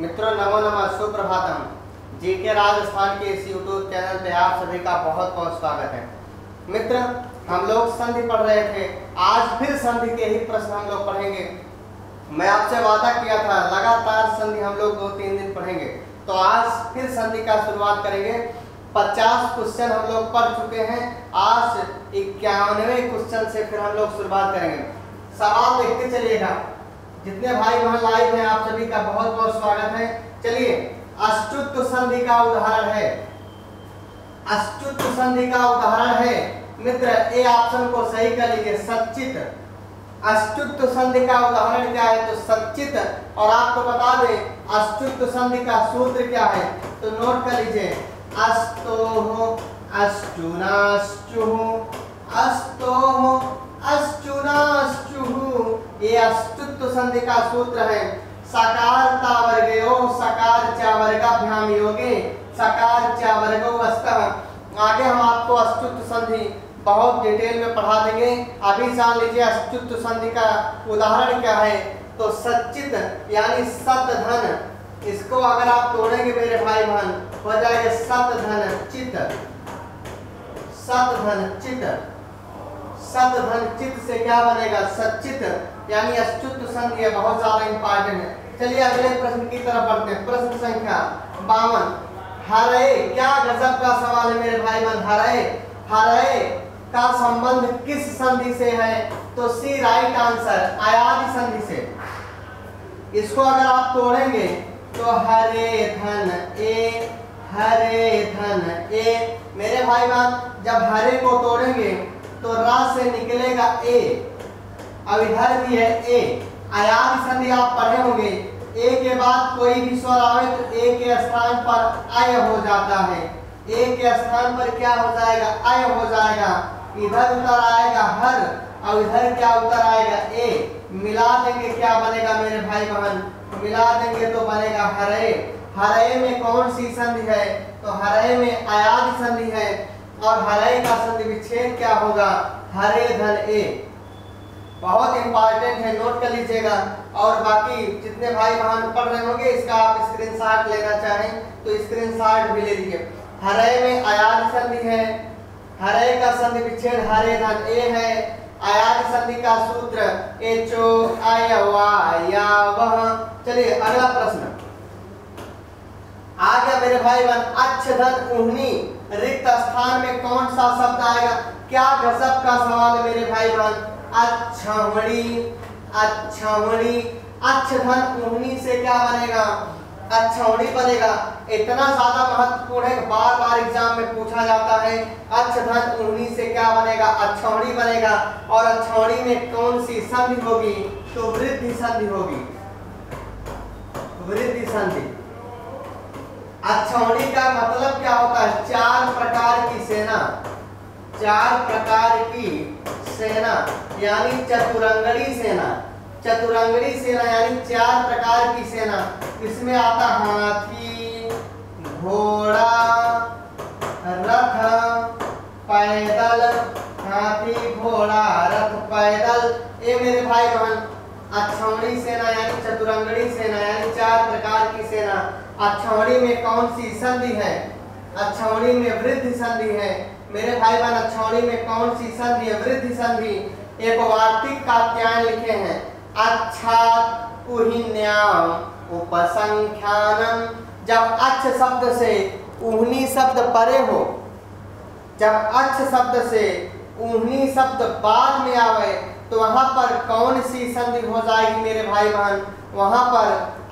मित्रों, नमो नमः, सुप्रभातम। जीके राजस्थान के इस यूट्यूब चैनल पे आप सभी का बहुत बहुत स्वागत है। मित्र, हम लोग संधि पढ़ रहे थे। आज फिर संधि के ही प्रश्न हम लोग पढ़ेंगे। मैं आपसे वादा किया था, लगातार संधि हम लोग दो तीन दिन पढ़ेंगे। तो आज फिर संधि का शुरुआत करेंगे। पचास क्वेश्चन हम लोग पढ़ चुके हैं। आज इक्यानवे क्वेश्चन से फिर हम लोग शुरुआत करेंगे। सवाल देखते चलिएगा। जितने भाई वहाँ लाइव हैं, आप सभी का बहुत बहुत स्वागत है। चलिए अस्तुत्व संधि का उदाहरण है। अष्टुत्व संधि का उदाहरण है। मित्र, ए ऑप्शन को सही कर लीजिए, सचित। अष्टुत्व संधि का उदाहरण क्या है? तो सचित। और आपको बता दें अस्तुत्व संधि का सूत्र क्या है? तो नोट कर लीजिए। अस्तोह अष्टुनाष्टुः अस्तोह अष्टुनाष्टुः ये अष्टुत्व संधि का सूत्र है। सकारता वर्गयो, सकार चा वर्गाभ्याम योगे सकार चा वर्गो अस्तः आगे हम आपको अष्टुत्व संधि बहुत डिटेल में पढ़ा देंगे। अभी जान लीजिए अष्टुत्व संधि का उदाहरण क्या है। तो सचित यानी सत धन। इसको अगर आप तोड़ेंगे मेरे भाई बहन हो जाएगा सत धन चित सत धन चित सत धन चित से क्या बनेगा? सचित यानी अच्युत संधि है बहुत ज़्यादा इंपॉर्टेंट है। चलिए अगले प्रश्न की तरफ़ बढ़ते हैं। प्रश्न संख्या बावन। हरे, क्या गजब का सवाल है मेरे भाई बहन? हरे हरे का संबंध किस संधि से है? तो सी राइट आंसर आयादी संधि से। इसको अगर आप तोड़ेंगे तो हरे धन, ए, हरे धन, ए। मेरे भाई बहन, जब हरे को तोड़ेंगे तो रा से निकलेगा ए। अब भी है ए। आयाम संधि आप पढ़े होंगे। ए के बाद कोई भी स्वर आवे तो ए के स्थान पर अय हो जाता है। ए के स्थान पर क्या हो जाएगा? अय हो जाएगा। इधर उतर आएगा हर, और इधर क्या उतर आएगा? ए। मिला देंगे क्या बनेगा मेरे भाई बहन? मिला देंगे तो बनेगा हरे हरे में कौन सी संधि है? तो हरे में आयाद संधि है। और हरे का संधि विच्छेद क्या होगा? हरे धन ए। बहुत इंपॉर्टेंट है नोट कर लीजिएगा। और बाकी जितने भाई बहन पढ़ रहे होंगे, इसका आप स्क्रीनशॉट लेना चाहें तो स्क्रीनशॉट भी ले लीजिए। हरे में आयाद संधि है। हरे का संधि विच्छेद, हरे धन ए है। आयाद संधि का सूत्र, एचो आय वह चलिए, अगला प्रश्न। आ गया मेरे भाई बहन, अच्छ धन उहनी रिक्त स्थान में कौन सा शब्द आएगा? क्या गजब का सवाल है मेरे भाई बहन। अच्छी अच्छी अच्छ धन उहनी से क्या बनेगा? अच्छौड़ी बनेगा। इतना ज़्यादा महत्वपूर्ण है बार बार एग्ज़ाम में पूछा जाता है अच्छ धन उहनी से क्या बनेगा? अच्छौड़ी बनेगा। और अच्छौड़ी में कौन सी संधि होगी? तो वृद्धि संधि होगी। वृद्धि संधि। अच्छौड़ी का मतलब क्या होता है? चार प्रकार की सेना। चार प्रकार की सेना, यानी चतुरंगड़ी सेना। चतुरंगड़ी सेना यानी चार प्रकार की सेना। इसमें आता हाथी, घोड़ा, रथ, पैदल, हाथी, घोड़ा, रथ, पैदल। ये मेरे भाई बहन अच्छौड़ी सेना यानी चतुरंगड़ी सेना यानी चार प्रकार की सेना। अच्छौड़ी में कौन सी संधि है? अच्छौड़ी में वृद्ध संधि है। मेरे भाई बहन अच्छौड़ी में कौन सी संधि वृद्धि संधि एक वार्तिक कात्यायन लिखे हैं? अच्छा उहिन्याम उपसंख्यानम। जब अच्छ शब्द से उहनी शब्द परे हो, जब अच्छ शब्द से उहनी शब्द बाद में आवे तो वहाँ पर कौन सी संधि हो जाएगी मेरे भाई बहन? वहाँ पर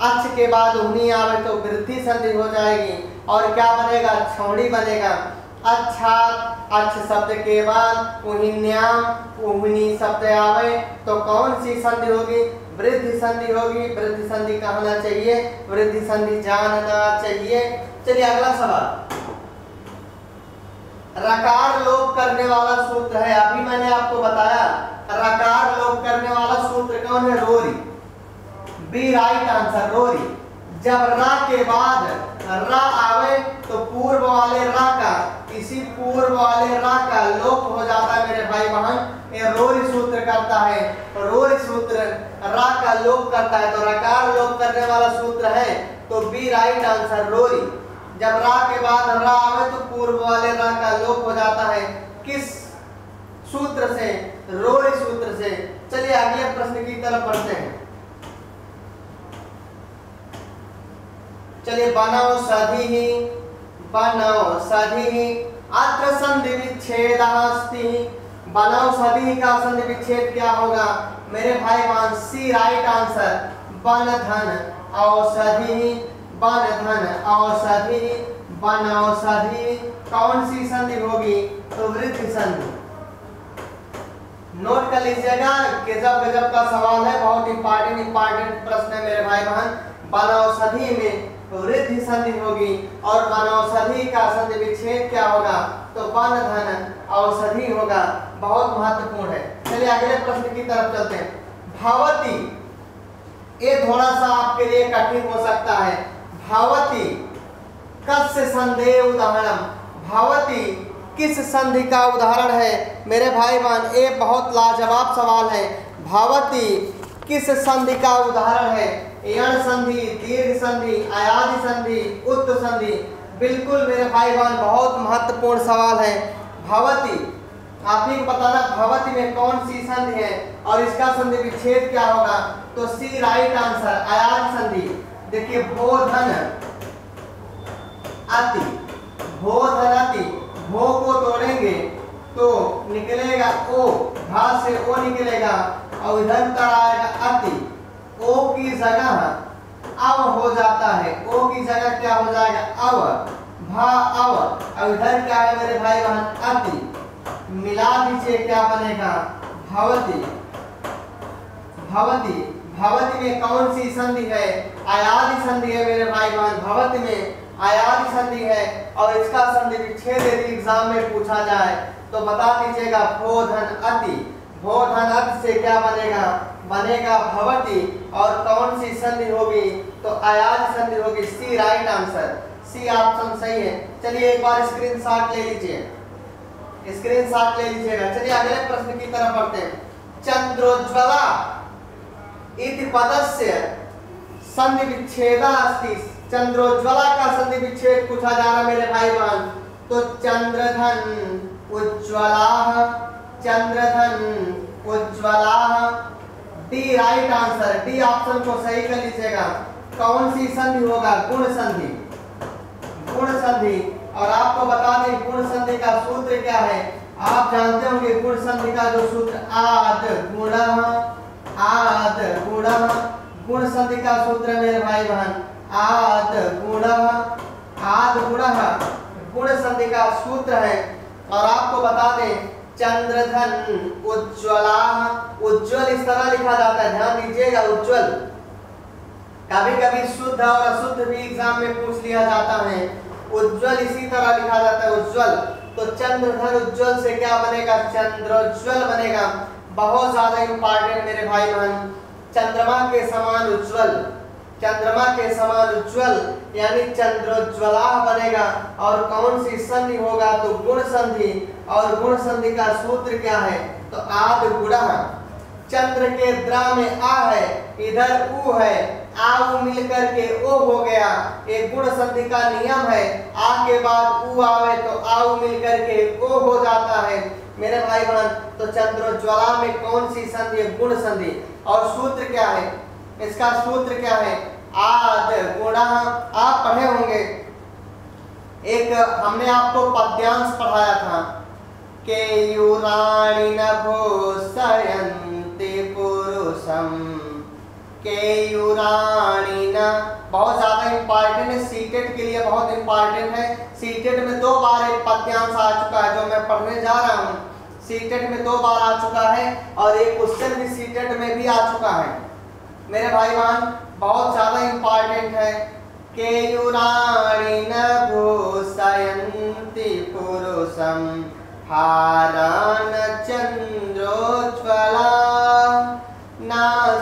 अच्छ के बाद उहनी आवे तो वृद्धि संधि हो जाएगी। और क्या बनेगा? छौड़ी बनेगा। अच्छा अच्छ शब्द के बाद उहिन्याम उहनी शब्द आवे तो कौन सी संधि होगी? वृद्धि संधि होगी। वृद्धि संधि कहना चाहिए, वृद्धि संधि जानना चाहिए। चलिए अगला सवाल। रकार लोप करने वाला सूत्र है, अभी मैंने आपको बताया, रकार लोप करने वाला सूत्र कौन है? रोरी। बी राइट आंसर, रोरी। जब रा के बाद रा आवे तो पूर्व वाले रा का पूर्व वाले रा का लोप हो जाता है मेरे भाई बहन। ये रोरी सूत्र करता है। रोरी सूत्र रा का लोप करता है। तो रकार लोप करने वाला सूत्र है। तो बी राइट आंसर रोरी जब रा के बाद रा आवे तो पूर्व वाले रा का लोप हो जाता है। किस सूत्र से? रोरी सूत्र से। चलिए अगले प्रश्न की तरफ़ बढ़ते हैं। चलिए, बनाओ सधी ही, बनाओ सधी ही। अत्र संधि विच्छेद बनाओ सधी का संधि विच्छेद क्या होगा? मेरे भाई मान सी राइट आंसर बन धन औषधि बन धन औषधि बन औषधि कौन सी संधि होगी? तो वृद्धि संधि। नोट कर लीजिएगा गजब गजब का सवाल है, बहुत इंपॉर्टेंट इंपॉर्टेंट प्रश्न है मेरे भाई बहन। बन औषधि में वृद्धि संधि होगी और बनौषधि का संधि विच्छेद क्या होगा? तो वन धन औषधि होगा। बहुत महत्वपूर्ण है। चलिए अगले प्रश्न की तरफ़ चलते हैं। भावती, ये थोड़ा सा आपके लिए कठिन हो सकता है। भावती कस्य संदेह उदाहरण। भावती, किस संधि का उदाहरण है? मेरे भाई बहन ये बहुत लाजवाब सवाल है। भावती, किस संधि का उदाहरण है? यण संधि दीर्घ संधि, आयादि संधि उत्त संधि, बिल्कुल मेरे भाई बहन बहुत महत्वपूर्ण सवाल है। भवती, आप ही को बताना भवती में कौन सी संधि है और इसका संधि विच्छेद क्या होगा? तो सी राइट आंसर, आयाद संधि। देखिए भोधन अति भोधन अति, भो को तोड़ेंगे तो निकलेगा ओ, भा से ओ निकलेगा और इधर आएगा अति। ओ की जगह अव हो जाता है। ओ की जगह क्या हो जाएगा? अव। भा, अव। और इधर क्या है मेरे भाई बहन अति। मिला दीजिए क्या बनेगा? भवती। भवती। भवती में कौन सी संधि है? आयादि संधि है मेरे भाई बहन भवती में आयादि संधि है और इसका संधि विच्छेद यदि एग्ज़ाम में पूछा जाए तो बता दीजिएगा भोधन अति। भोधन अति से क्या बनेगा? बनेगा भवती, और कौन सी संधि होगी? तो आयादि संधि होगी C right answer C option सही है। चलिए एक बार स्क्रीनशॉट ले लीजिए। स्क्रीनशॉट ले लीजिएगा। चलिए अगले प्रश्न की तरफ़ बढ़ते हैं। चंद्रोज्वला, इति पदस्य संधि विच्छेद अस्ति। चंद्रोज्वला का संधि विच्छेद पूछा जा रहा मेरे भाई बहन तो चंद्रधन उज्ज्वला चंद्रधन Ujjwala D right answer D option को सही कर लीजिएगा। कौन सी संधि होगा? गुण संधि। गुण संधि। और आपको बता दें, गुण संधि का सूत्र क्या है? आप जानते होंगे गुण संधि का जो सूत्र, आद, गुण आद, गुण। गुण संधि का सूत्र मेरे भाई बहन आद, गुण आद, गुण। गुण संधि का सूत्र है। और आपको बता दें चंद्रधन उज्ज्वला, उज्ज्वल इस तरह लिखा जाता है, ध्यान दीजिएगा, उज्ज्वल। कभी कभी शुद्ध और अशुद्ध भी एग्ज़ाम में पूछ लिया जाता है। उज्ज्वल इसी तरह लिखा जाता है, उज्ज्वल। तो चंद्रधन उज्ज्वल से क्या बनेगा? चंद्रोज्वल बनेगा। बहुत ज़्यादा इंपॉर्टेंट मेरे भाई बहन चंद्रमा के समान उज्ज्वल। चंद्रमा के समान उज्ज्वल, यानी चंद्रोज्वला बनेगा। और कौन सी संधि होगा? तो गुण संधि। और गुण संधि का सूत्र क्या है? तो आद गुड़ा चंद्र के द्रा में आ है, इधर उ है, आ मिलकर के ओ हो गया। एक गुण संधि का नियम है, आ के बाद उ आवे तो आ मिलकर के ओ हो जाता है। मेरे भाई बहन तो चंद्रोज्वला में कौन सी संधि गुण संधि। और सूत्र क्या है? इसका सूत्र क्या है? आद गुणा। आप पढ़े होंगे। एक हमने आपको पद्यांश पढ़ाया था। के युराणी नभोसयन्ति पुरुषम। केयुराणी न बहुत ज़्यादा इंपॉर्टेंट है सीटेट के लिए बहुत इंपॉर्टेंट है। सीटेट में दो बार एक पद्यांश आ चुका है जो मैं पढ़ने जा रहा हूँ। सीटेट में दो बार आ चुका है और एक क्वेश्चन भी सीटेट में भी आ चुका है। मेरे भाई बहन बहुत ज़्यादा इंपॉर्टेंट है। के युराणी न भूषयन्ति पुरुषम। न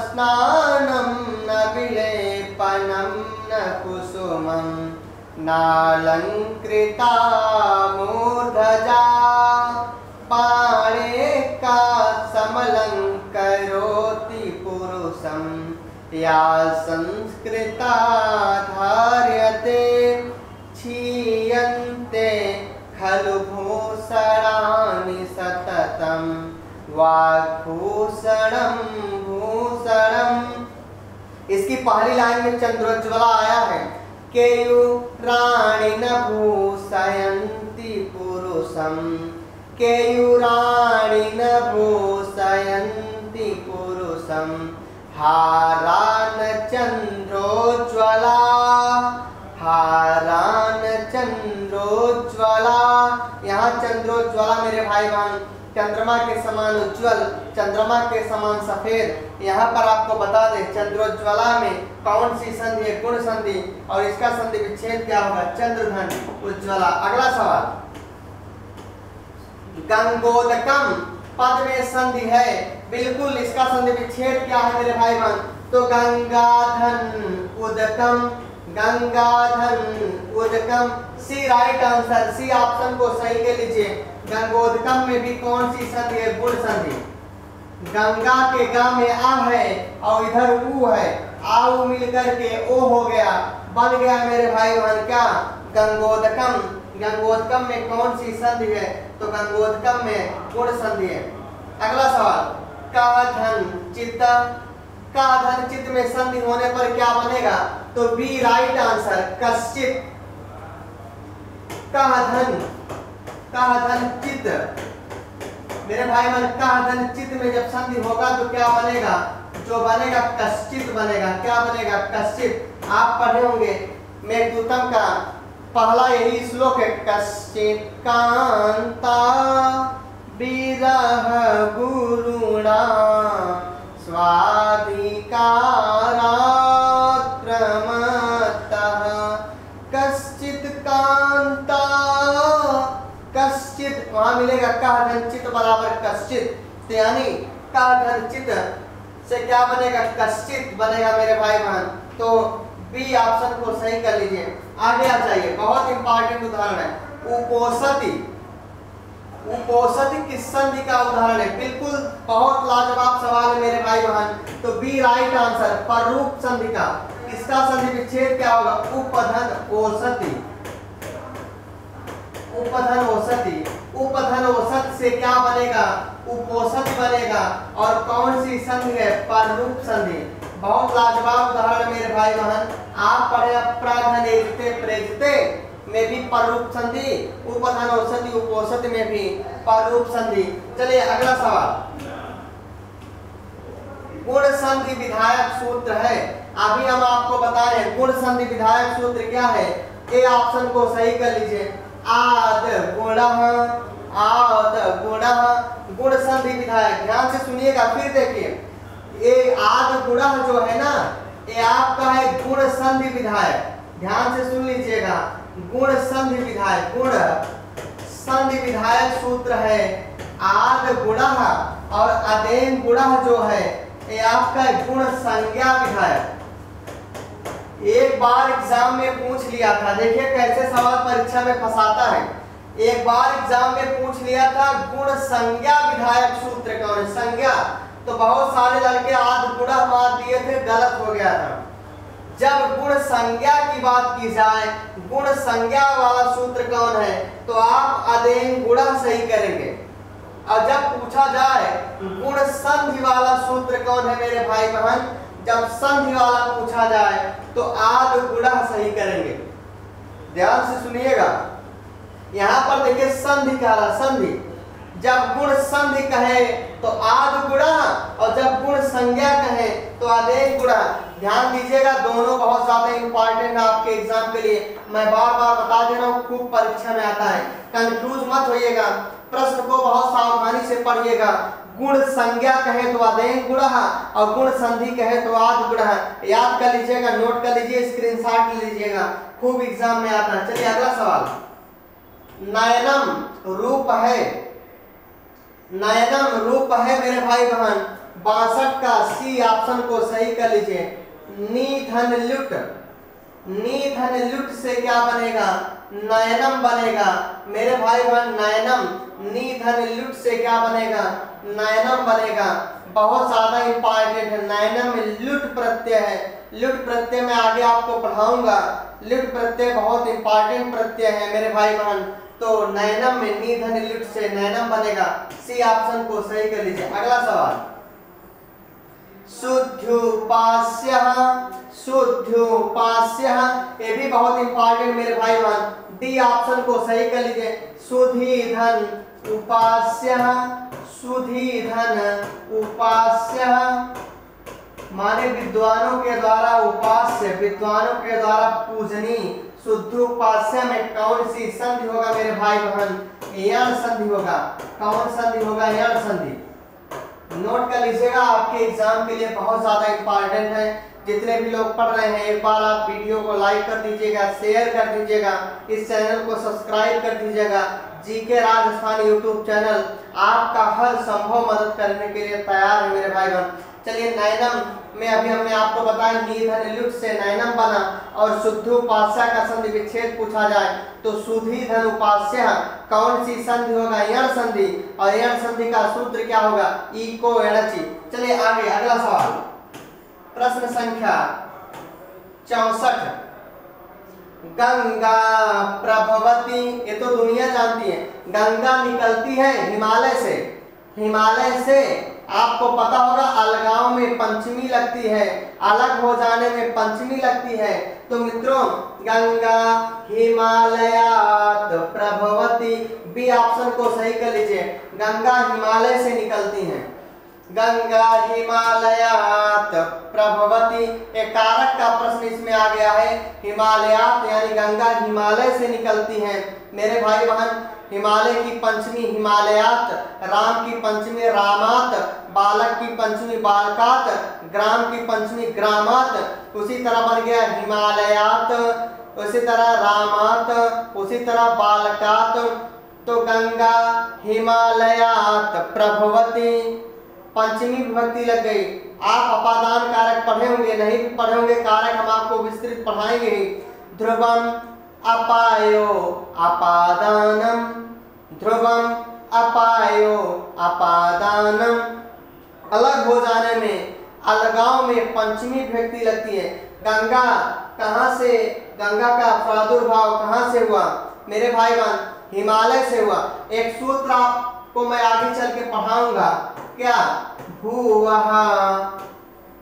स्नानं न विलेपनं न कुसुमं नालङ्कृता मूर्धजा पाणे का समलङ्करोति पुरुषं या संस्कृता धार्यते क्षीयन्ते खलु भूषणानि सततं वाग्भूषणं भूषणम् इसकी पहली लाइन में चंद्रोज्ज्वला आया है। केयु राणी न भूषयन्ति पुरुषम। केयुराणि न भूषयन्ति पुरुषम। हारान चंद्रोज्ज्वला हारान चंद्रोज्ज्वला। यहाँ चंद्रोज्ज्वला मेरे भाई बहन चंद्रमा के समान उज्जवल, चंद्रमा के समान सफ़ेद। यहाँ पर आपको बता दें चंद्रोज्वला में कौन सी संधि है? गुण संधि। और इसका संधि विच्छेद क्या होगा? चंद्रधन उज्ज्वला। अगला सवाल। गंगोदकम पद में संधि है। बिल्कुल इसका संधि विच्छेद क्या है मेरे भाई बहन तो गंगाधन उदकम गंगाधन उदकम। C right answer C option को सही के लीजिए। गंगोदकम में भी कौन सी संधि है? गुण संधि। गंगा के गा में आ है और इधर ऊ है। आ मिलकर के ओ हो गया। बन गया मेरे भाई बहन क्या? गंगोदकम। गंगोदकम में कौन सी संधि है? तो गंगोदकम में गुण संधि है। अगला सवाल। का धन चित्त का धन चित्त में संधि होने पर क्या बनेगा? तो बी राइट आंसर कश्चित। का धन का धन चित्त। मेरे भाई मन का धन चित्त में जब संधि होगा तो क्या बनेगा? जो बनेगा कश्चित बनेगा। क्या बनेगा? कश्चित। आप पढ़े होंगे मेघदूतम का पहला यही श्लोक है, कश्चित कांता, विरह गुरुणा। स्वाधिकाराक्रमतः कश्चित कांता कश्चित, वहाँ मिलेगा का बराबर कश्चित। तो यानी का चित से क्या बनेगा? कश्चित बनेगा मेरे भाई बहन तो बी ऑप्शन को सही कर लीजिए। आगे आ जाइए। बहुत इंपॉर्टेंट उदाहरण है। उपोषति उपोषति किस संधि का उदाहरण है। बिल्कुल बहुत लाजवाब सवाल है मेरे भाई बहन तो बी राइट आंसर परूप संधि का इसका संधि विच्छेद क्या होगा? उपधन औषधि। उपधन औषधि। उपधन औषध से क्या बनेगा? उपोषध बनेगा। और कौन सी संधि है? परूप संधि। बहुत लाजवाब उदाहरण मेरे भाई बहन आप पढ़े अप्राधन प्रेजते। में भी परूप संधि उपधन औषधि उपोषध में भी परूप संधि। चलिए, अगला सवाल। गुण संधि विधायक सूत्र है। अभी हम आपको बता रहे हैं गुण संधि विधायक सूत्र क्या है? ए ऑप्शन को सही कर लीजिए। आद गुण आद गुण गुण संधि विधायक। ध्यान से सुनिएगा, फिर देखिए। ये आद गुण जो है ना ये आपका है गुण संधि विधायक। ध्यान से सुन लीजिएगा। गुण संधि विधायक? गुण संधि विधायक सूत्र है, आद गुण और अदेन गुण जो है, ये आपका गुण संज्ञा विधायक। एक बार एग्ज़ाम में पूछ लिया था, देखिए कैसे सवाल परीक्षा में फंसाता है। एक बार एग्ज़ाम में पूछ लिया था, गुण संज्ञा विधायक सूत्र कौन संज्ञा। तो बहुत सारे लड़के आध गुणा मार दिए थे, गलत हो गया था। जब गुण संज्ञा की बात की जाए, गुण संज्ञा वाला सूत्र कौन है? तो आप अदेन गुणा सही करेंगे। और जब पूछा जाए, गुण संधि वाला सूत्र कौन है मेरे भाई बहन? जब संधि वाला पूछा जाए तो आद गुणा सही करेंगे। ध्यान से सुनिएगा। यहाँ पर देखिए संधि कह, संधि। जब गुण संधि कहे तो आद गुणा, और जब गुण तो गुणा ध्यान दीजिएगा, दोनों बहुत ज़्यादा इंपॉर्टेंट आपके एग्ज़ाम के लिए। मैं बार बार बता दे रहा हूँ, खूब परीक्षा में आता है। कंफ्यूज मत होइएगा। प्रश्न को बहुत सावधानी से पढ़िएगा। गुण संज्ञा कहे तो अदेन गुण और गुण संधि कहे तो आद गुण। याद कर लीजिएगा नोट कर लीजिए स्क्रीनशॉट लीजिएगा। खूब एग्ज़ाम में आता है। चलिए अगला सवाल। नयनम रूप है। नयनम रूप है मेरे भाई बहन बासठ का सी ऑप्शन को सही कर लीजिए। निधन लुट। निधन लुट से क्या बनेगा? नयनम बनेगा। मेरे भाई बहन नयनम। निधन लुट से क्या बनेगा? नयनम बनेगा। बहुत ज़्यादा इंपॉर्टेंट है। नयनम लुट प्रत्यय है। लुट प्रत्यय में आगे आपको पढ़ाऊँगा। लुट प्रत्यय बहुत इंपॉर्टेंट प्रत्यय है, मेरे भाई बहन तो नयनम में निधन लुट से नयनम बनेगा। सी ऑप्शन को सही कर लीजिए। अगला सवाल। शुद्ध्युपास्य शुद्ध्युपास्य। ये भी बहुत इंपॉर्टेंट मेरे भाई बहन डी ऑप्शन को सही कर लीजिए। सुधी धन उपास्य सुधी धन उपास्य। माने विद्वानों के द्वारा उपास्य, विद्वानों के द्वारा पूजनी। शुद्ध उपास्य में कौन सी संधि होगा मेरे भाई बहन यण संधि होगा। कौन संधि होगा? यण संधि। नोट कर लीजिएगा, आपके एग्ज़ाम के लिए बहुत ज़्यादा इंपॉर्टेंट है। जितने भी लोग पढ़ रहे हैं, एक बार आप वीडियो को लाइक कर दीजिएगा शेयर कर दीजिएगा, इस चैनल को सब्सक्राइब कर दीजिएगा। जीके राजस्थान यूट्यूब चैनल आपका हर संभव मदद करने के लिए तैयार है मेरे भाई बहन। चलिए नैनम में अभी हमने आपको बताया निधन लुट से नैनम बना और शुद्ध उपास्या का संधि विच्छेद पूछा जाए तो सुधी धन उपास्य कौन सी संधि होगा? यण संधि। और यण संधि का सूत्र क्या होगा? इको एणची चलिए आगे, अगला सवाल। प्रश्न संख्या चौसठ। गंगा प्रभवती, ये तो दुनिया जानती है। गंगा निकलती है हिमालय से। हिमालय से आपको पता होगा, अलगाव में पंचमी लगती है, अलग हो जाने में पंचमी लगती है। तो मित्रों, गंगा, हिमालयात प्रभवती, बी ऑप्शन को सही कर लीजिए। गंगा हिमालय से निकलती है। गंगा हिमालयात प्रभवती, एक कारक का प्रश्न इसमें आ गया है। हिमालयात यानी गंगा हिमालय से निकलती है। मेरे भाई बहन हिमालय की पंचमी हिमालयात, राम की पंचमी रामात, बालक की पंचमी बालकात, ग्राम की पंचमी ग्रामात, उसी तरह बन गया हिमालयात, उसी तरह रामात, उसी तरह बालकात तो गंगा हिमालयात, प्रभवती, पंचमी विभक्ति लग गई। आप अपादान कारक पढ़े होंगे, नहीं पढ़े होंगे, कारक हम आपको विस्तृत पढ़ाएँगे ध्रुवम अपायो अपादानम ध्रुवम अपायो अपादानम अलग हो जाने में, अलगाव में पंचमी व्यक्ति लगती है। गंगा कहाँ से, गंगा का प्रादुर्भाव कहाँ से हुआ? मेरे भाई बहन हिमालय से हुआ। एक सूत्र आपको मैं आगे चल के पढ़ाऊँगा। क्या? भूव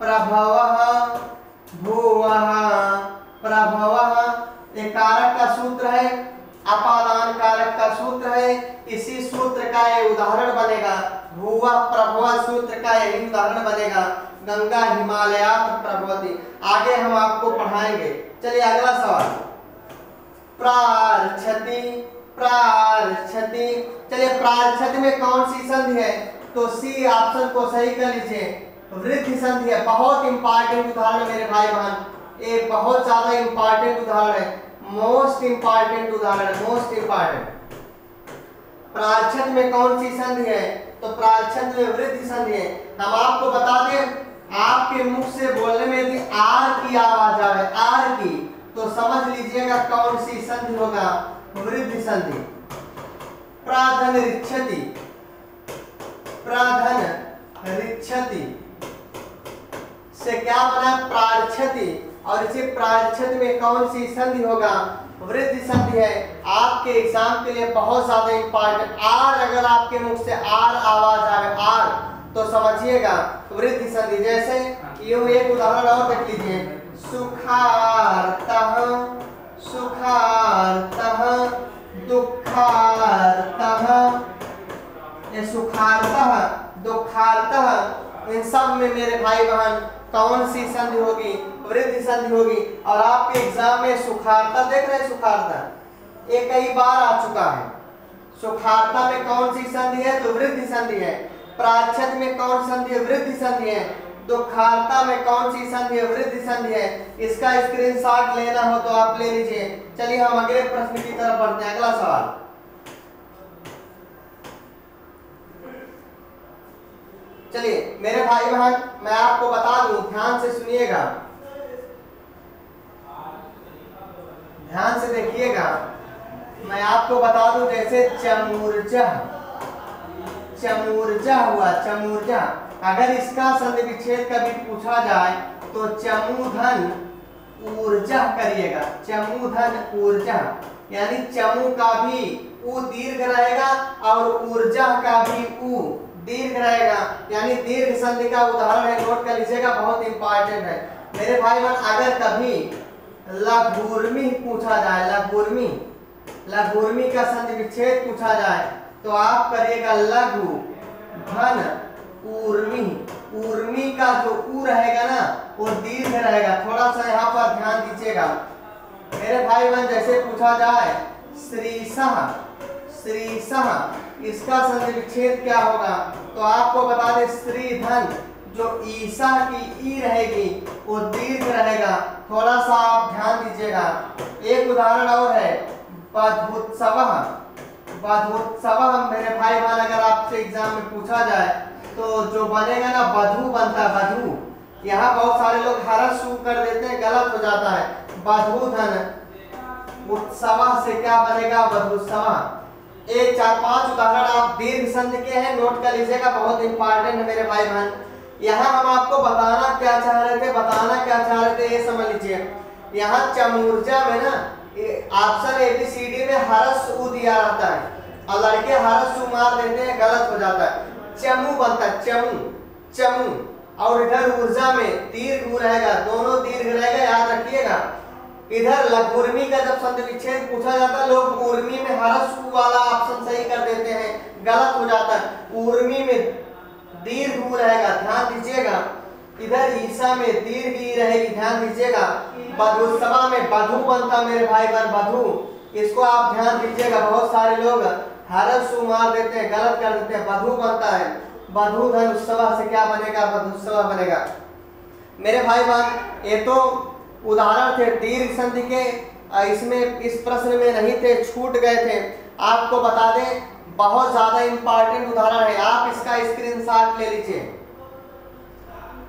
प्रभव भूव प्रभव एक कारक का सूत्र है, अपादान कारक का सूत्र है, इसी सूत्र का ये उदाहरण बनेगा। भूवा प्रभवा सूत्र का यही उदाहरण बनेगा। गंगा हिमालय प्रभवती। आगे हम आपको पढ़ाएँगे। चलिए अगला सवाल। प्रार्थति प्रार्थति चलिए प्रार्थति में कौन सी संधि है? तो सी ऑप्शन को सही कर लीजिए। वृद्धि संधि है। बहुत इंपॉर्टेंट उदाहरण मेरे भाई बहन ये बहुत ज़्यादा इंपॉर्टेंट उदाहरण है। मोस्ट इंपॉर्टेंट उदाहरण मोस्ट इंपॉर्टेंट प्राचत में कौन सी संधि है? तो प्राचत में वृद्धि संधि है। हम आपको बता दें, आपके मुख से बोलने में यदि आर की आवाज़ आवे आर की। तो समझ लीजिएगा कौन सी संधि होगा? वृद्धि संधि। प्राधन रिच्छति। प्राधन रिच्छति। से क्या बना? प्रार्थति और इसी प्रायश्चित में कौन सी संधि होगा? वृद्धि संधि है। आपके एग्ज़ाम के लिए बहुत ज़्यादा इंपॉर्टेंट आर अगर आपके मुख से आर आवाज़ आए आर तो समझिएगा, वृद्धि संधि जैसे, यूँ एक उदाहरण और देख लीजिए। सुखार्तः ये इन सब में मेरे भाई बहन कौन सी संधि होगी? वृद्धि संधि होगी और आपके एग्ज़ाम में सुखारता देख रहे हैं, सुखारता। ये कई बार आ चुका है। सुखारता में कौन सी संधि है? तो वृद्धि संधि है। प्राक्षत में कौन संधि है? वृद्धि संधि है। दुखारता में कौन सी संधि है? वृद्धि संधि है। इसका स्क्रीनशॉट लेना हो तो आप ले लीजिए। चलिए हम अगले प्रश्न की तरफ़ बढ़ते हैं। अगला सवाल। चलिए, मेरे भाई बहन मैं आपको बता दूँ, ध्यान से सुनिएगा। ध्यान से देखिएगा। मैं आपको बता दूँ, जैसे चमूरजा चमूरजा हुआ चमूरजा अगर इसका संधि विच्छेद कभी पूछा जाए तो चमुधन ऊर्जा करिएगा। चमुधन ऊर्जा, यानी चमु का भी उ दीर्घ रहेगा और ऊर्जा का भी उ दीर्घ रहेगा। यानी दीर्घ संधि का उदाहरण है, नोट कर लीजिएगा, बहुत इंपॉर्टेंट है। मेरे भाई बहन अगर कभी लघुर्मी पूछा जाए, लघुर्मी। लघुर्मी का संधि विच्छेद पूछा जाए तो आप करिएगा लघु धन उर्मी उर्मी का जो उ रहेगा ना, वो दीर्घ रहेगा। थोड़ा सा यहाँ पर ध्यान दीजिएगा। मेरे भाई बहन जैसे पूछा जाए श्री सह श्री सह इसका संधि विच्छेद क्या होगा? तो आपको बता दें श्री धन जो ईसा की ई रहेगी, वो दीर्घ रहेगा। थोड़ा सा आप ध्यान दीजिएगा। एक उदाहरण और है, बधुत्सव। बधुत्सव, मेरे भाई बहन, अगर आपसे एग्ज़ाम में पूछा जाए तो जो बनेगा ना, बधु बनता बधु। यहाँ बहुत सारे लोग हरस कर देते हैं, गलत हो जाता है। बधु धन उत्सव से क्या बनेगा, बधुत्सव? एक, चार, पाँच उदाहरण आप दीर्घ संध के हैं, नोट कर लीजिएगा, बहुत इंपॉर्टेंट है मेरे भाई बहन। यहाँ हम आपको बताना क्या चाह रहे थे, बताना क्या चाह रहे थे, ये समझ लीजिए। यहाँ चमूर्जा में ना option A B C D में हरस उ दिया रहता है। और लड़के हरस उ मार देते हैं, गलत हो जाता है। चमू बनता है, चमू चमू। और इधर ऊर्जा में दीर्घ रहेगा, दोनों दीर्घ रहेगा, याद रखिएगा। इधर लघुर्मी का जब संधि विच्छेद पूछा जाता है, लोग उर्मी में हरस वाला ऑप्शन सही कर देते हैं, गलत हो जाता है। उर्मी में दीर्घ उ रहेगा, ध्यान दीजिएगा। इधर ईसा में दीर्घ ई रहेगी, ध्यान दीजिएगा। बधुसभा में बधु बनता मेरे भाई बहन बधु। इसको आप ध्यान दीजिएगा, बहुत सारे लोग हरस उ मार देते हैं, गलत कर देते हैं, बधु बनता है। बधु धन उत्सवा से क्या बनेगा? बधुसभा बनेगा। मेरे भाई बहन ये तो उदाहरण थे दीर्घ संधि के इसमें, इस प्रश्न में नहीं थे, छूट गए थे। आपको बता दें, बहुत ज़्यादा इंपॉर्टेंट उदाहरण है। आप इसका स्क्रीनशॉट ले लीजिए।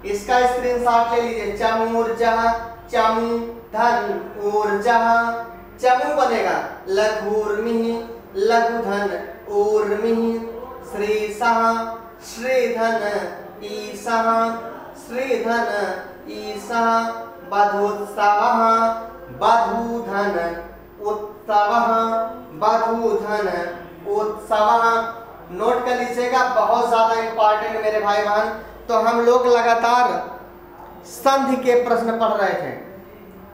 इसका स्क्रीनशॉट ले लीजिए। चमूर्जा चमू धन ऊर्जा। चमू बनेगा। लघुर्मि लघुधन ऊर्मि। श्री सह श्रीधन ईसा श्रीधन ईसा बधुत्सव, बधुधन उत्सव बधुधन उत्सव। नोट कर लीजिएगा, बहुत ज़्यादा इंपॉर्टेंट मेरे भाई बहन तो हम लोग लगातार संधि के प्रश्न पढ़ रहे थे।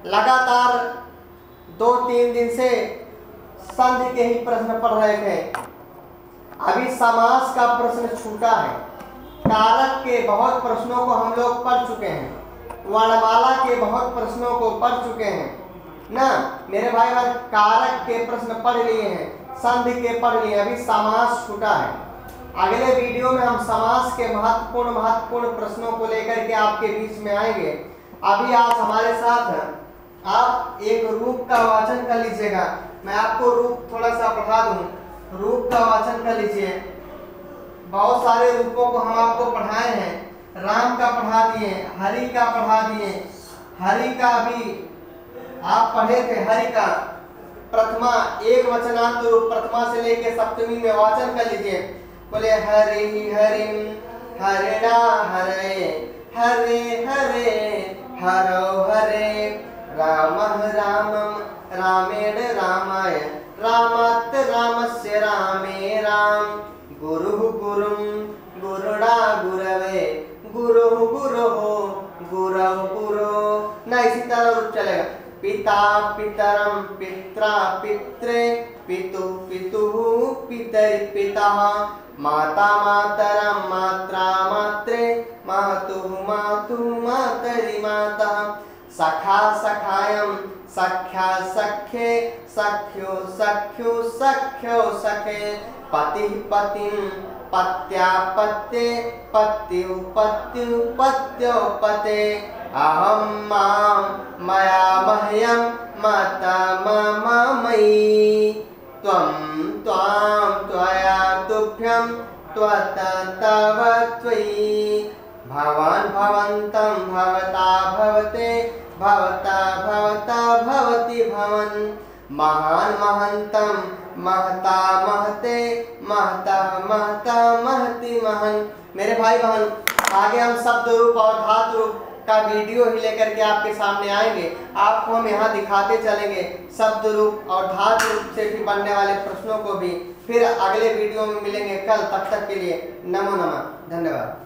लगातार दो तीन दिन से संधि के ही प्रश्न पढ़ रहे थे। अभी समास का प्रश्न छूटा है। कारक के बहुत प्रश्नों को हम लोग पढ़ चुके हैं। वर्णमाला के बहुत प्रश्नों को पढ़ चुके हैं। ना, मेरे भाई बहन, कारक के प्रश्न पढ़ लिए हैं, संधि के पढ़ लिए अभी समास छूटा है। अगले वीडियो में हम समास के महत्वपूर्ण महत्वपूर्ण प्रश्नों को लेकर के आपके बीच में आएँगे। अभी आज हमारे साथ आप एक रूप का वाचन कर लीजिएगा। मैं आपको रूप थोड़ा सा पढ़ा दूँ। रूप का वाचन कर लीजिए। बहुत सारे रूपों को हम आपको पढ़ाए हैं। राम का पढ़ा दिए, हरि का पढ़ा दिए, हरि का भी आप पढ़े थे हरि का प्रथमा एक वचनांत रूप प्रथमा से लेके सप्तमी में वाचन कर लीजिए। बोले, हरि हरि हरिणा हरे हरे हरे, हरो, हरे, राम राम, रामेण, रामाय, रामात्, रामस्य, रामे, राम, गुरु गुरुं, गुरुणा गुरवे, गुरु गुरु गुरु गुरु, ना इसी तरह रूप चलेगा। पिता पितरम पित्रा पित्रे पितु पितुः पितरि पितः। माता मातरम मात्रा मात्रे, मातुः मातुः मातरि माता। सखा सखायम सख्या सख्ये सख्यो सख्यो सख्यो सखे। पति पतिम पत्या पत्ये पत्यु पत्यु पत्यो पते अहम माम मया मह्यम माता मम मयि त्वं त्वां त्वया तुभ्यं त्वत तव त्वयि। भवान् भवन्तं भवता भवते, भवता भवता भवति भवन्। महान् महन्तं महता महते महता महता महती महन। मेरे भाई बहन आगे हम शब्द रूप और धातु रूप का वीडियो ही लेकर के आपके सामने आएँगे। आपको हम यहाँ दिखाते चलेंगे शब्द रूप और धातु रूप से भी बनने वाले प्रश्नों को भी। फिर अगले वीडियो में मिलेंगे कल तब तक, तक के लिए नमो नमः। धन्यवाद।